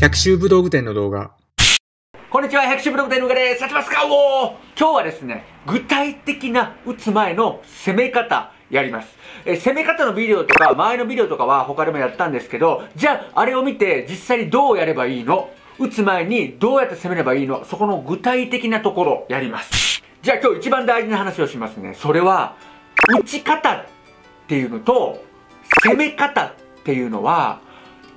百秋武道具店の動画。こんにちは、百秋武道具店のうがです。立ちますかおー今日はですね、具体的な打つ前の攻め方、やります。え攻め方のビデオとか、前のビデオとかは他でもやったんですけど、じゃあ、あれを見て実際にどうやればいいの？打つ前にどうやって攻めればいいの？そこの具体的なところやります。じゃあ今日一番大事な話をしますね。それは、打ち方っていうのと、攻め方っていうのは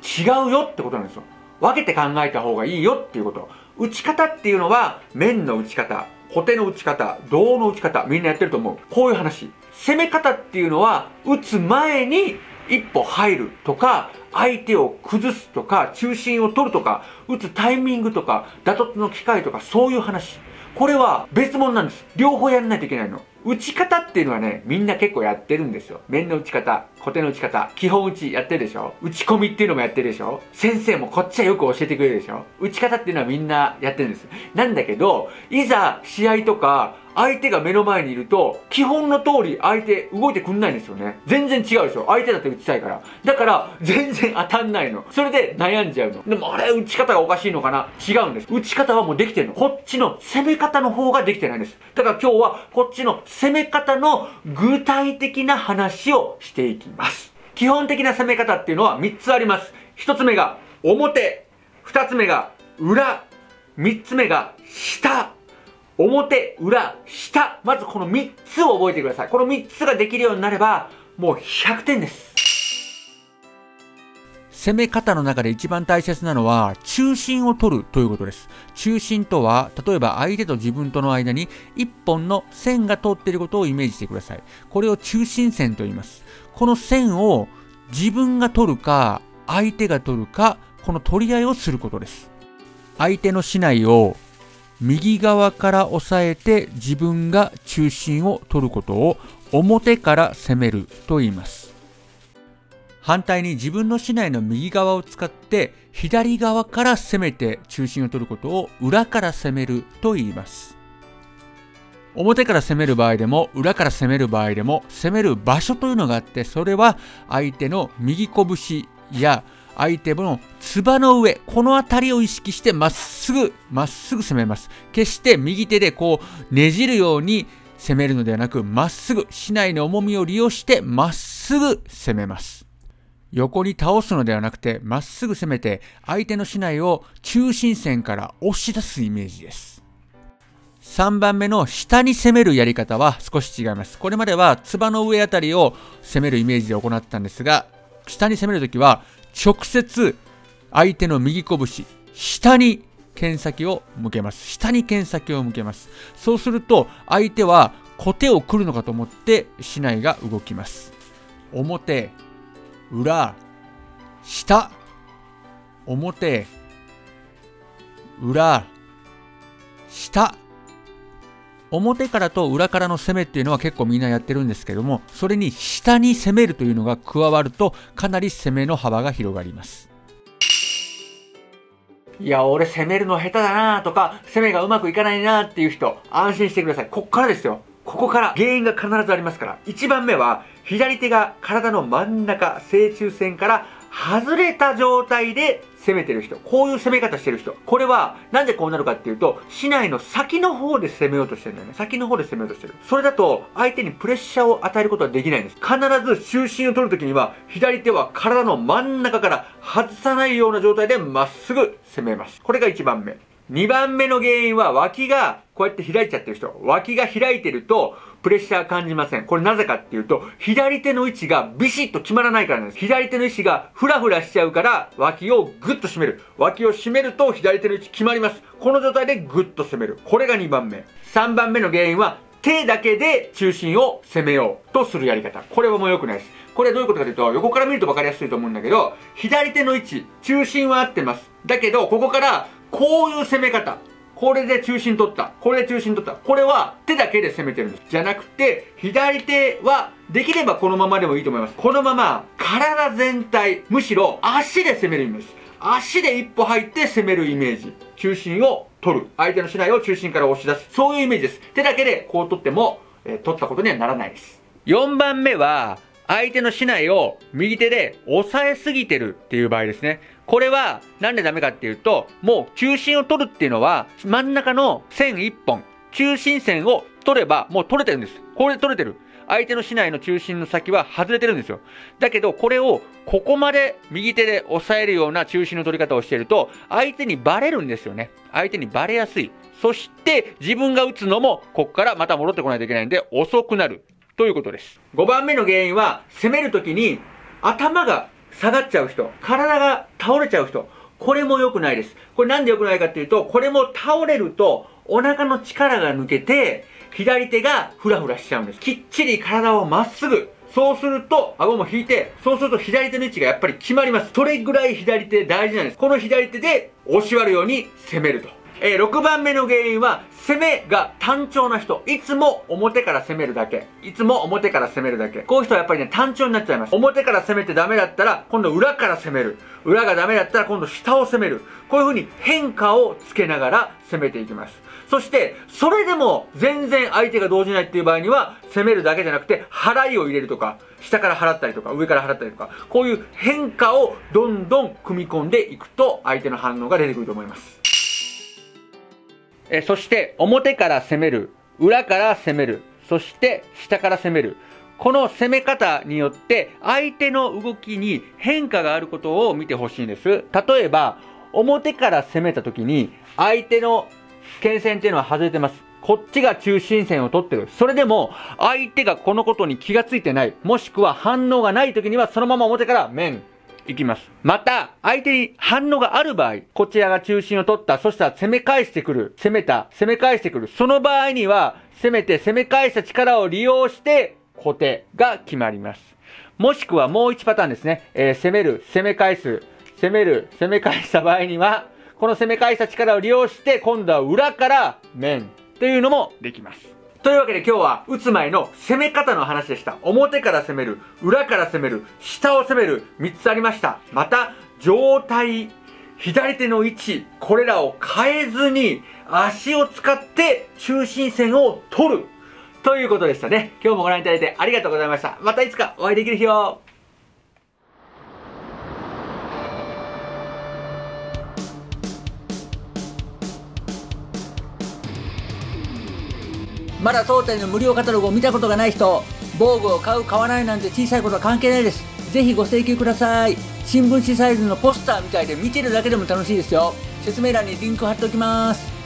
違うよってことなんですよ。分けて考えた方がいいよっていうこと。打ち方っていうのは、面の打ち方、小手の打ち方、胴の打ち方、みんなやってると思う。こういう話。攻め方っていうのは、打つ前に一歩入るとか、相手を崩すとか、中心を取るとか、打つタイミングとか、打突の機会とか、そういう話。これは別物なんです。両方やらないといけないの。打ち方っていうのはね、みんな結構やってるんですよ。面の打ち方、小手の打ち方、基本打ちやってるでしょ？打ち込みっていうのもやってるでしょ？先生もこっちはよく教えてくれるでしょ？打ち方っていうのはみんなやってるんです。なんだけど、いざ試合とか、相手が目の前にいると、基本の通り相手動いてくんないんですよね。全然違うでしょ？相手だって打ちたいから。だから、全然当たんないの。それで悩んじゃうの。でもあれ、打ち方がおかしいのかな？違うんです。打ち方はもうできてるの。こっちの攻め方の方ができてないんです。だから今日は、こっちの攻め方の具体的な話をしていきます。基本的な攻め方っていうのは3つあります。1つ目が表、2つ目が裏、3つ目が下、表、裏、下。まずこの3つを覚えてください。この3つができるようになれば、もう100点です。攻め方の中で一番大切なのは、中心を取るということです。中心とは、例えば相手と自分との間に一本の線が通っていることをイメージしてください。これを中心線と言います。この線を自分が取るか、相手が取るか、この取り合いをすることです。相手の竹刀を右側から押さえて自分が中心を取ることを表から攻めると言います。反対に自分の竹刀の右側を使って左側から攻めて中心を取ることを裏から攻めると言います。表から攻める場合でも裏から攻める場合でも攻める場所というのがあってそれは相手の右拳やアイテムのつばの上、この辺りを意識してまっすぐ、まっすぐ攻めます。決して右手でこうねじるように攻めるのではなく、まっすぐ、市内の重みを利用してまっすぐ攻めます。横に倒すのではなくて、まっすぐ攻めて、相手の市内を中心線から押し出すイメージです。3番目の下に攻めるやり方は少し違います。これまでは、つばの上あたりを攻めるイメージで行ったんですが、下に攻めるときは、直接相手の右拳、下に剣先を向けます。下に剣先を向けます。そうすると、相手は小手を来るのかと思って竹刀が動きます。表、裏、下、表、裏、下、表からと裏からの攻めっていうのは結構みんなやってるんですけどもそれに下に攻めるというのが加わるとかなり攻めの幅が広がります。いや俺攻めるの下手だなとか攻めがうまくいかないなっていう人安心してください。こっからですよ。ここから原因が必ずありますから1番目は左手が体の真ん中正中線から外れた状態で攻めてる人、こういう攻め方してる人、これはなんでこうなるかっていうと、市内の先の方で攻めようとしてるんだよね。先の方で攻めようとしてる。それだと相手にプレッシャーを与えることはできないんです。必ず中心を取るときには、左手は体の真ん中から外さないような状態でまっすぐ攻めます。これが1番目。2番目の原因は脇がこうやって開いちゃってる人。脇が開いてるとプレッシャー感じません。これなぜかっていうと、左手の位置がビシッと決まらないからなんです。左手の位置がフラフラしちゃうから脇をグッと締める。脇を締めると左手の位置決まります。この状態でグッと攻める。これが2番目。3番目の原因は手だけで中心を攻めようとするやり方。これはもう良くないです。これはどういうことかというと、横から見ると分かりやすいと思うんだけど、左手の位置、中心は合ってます。だけど、ここからこういう攻め方。これで中心取った。これで中心取った。これは手だけで攻めてるんです。じゃなくて、左手はできればこのままでもいいと思います。このまま体全体、むしろ足で攻めるイメージ。足で一歩入って攻めるイメージ。中心を取る。相手の竹刀を中心から押し出す。そういうイメージです。手だけでこう取っても、えー、取ったことにはならないです。4番目は、相手の竹刀を右手で押さえすぎてるっていう場合ですね。これはなんでダメかっていうと、もう中心を取るっていうのは、真ん中の線1本、中心線を取ればもう取れてるんです。これで取れてる。相手の市内の中心の先は外れてるんですよ。だけど、これをここまで右手で押さえるような中心の取り方をしていると、相手にバレるんですよね。相手にバレやすい。そして、自分が打つのも、ここからまた戻ってこないといけないんで、遅くなる。ということです。5番目の原因は、攻めるときに、頭が下がっちゃう人、体が倒れちゃう人、これも良くないです。これなんで良くないかっていうと、これも倒れると、お腹の力が抜けて、左手がフラフラしちゃうんです。きっちり体をまっすぐ。そうすると、顎も引いて、そうすると左手の位置がやっぱり決まります。それぐらい左手大事なんです。この左手で押し割るように攻めると。えー、6番目の原因は、攻めが単調な人。いつも表から攻めるだけ。いつも表から攻めるだけ。こういう人はやっぱりね、単調になっちゃいます。表から攻めてダメだったら、今度裏から攻める。裏がダメだったら、今度下を攻める。こういう風に変化をつけながら攻めていきます。そして、それでも全然相手が動じないっていう場合には、攻めるだけじゃなくて、払いを入れるとか、下から払ったりとか、上から払ったりとか、こういう変化をどんどん組み込んでいくと、相手の反応が出てくると思います。えそして表から攻める、裏から攻める、そして下から攻める。この攻め方によって相手の動きに変化があることを見てほしいんです。例えば、表から攻めた時に相手の剣線っていうのは外れてます。こっちが中心線を取ってる。それでも、相手がこのことに気がついてない。もしくは反応がない時には、そのまま表から面、いきます。また、相手に反応がある場合、こちらが中心を取った、そしたら攻め返してくる、攻めた、攻め返してくる。その場合には、攻めて攻め返した力を利用して、固定が決まります。もしくはもう1パターンですね。えー、攻める、攻め返す、攻める、攻め返した場合には、この攻め返した力を利用して、今度は裏から面というのもできます。というわけで今日は打つ前の攻め方の話でした。表から攻める、裏から攻める、下を攻める、3つありました。また、状態、左手の位置、これらを変えずに足を使って中心線を取る。ということでしたね。今日もご覧いただいてありがとうございました。またいつかお会いできる日を。まだ当店の無料カタログを見たことがない人防具を買う買わないなんて小さいことは関係ないです。ぜひご請求ください。新聞紙サイズのポスターみたいで見てるだけでも楽しいですよ。説明欄にリンク貼っておきます。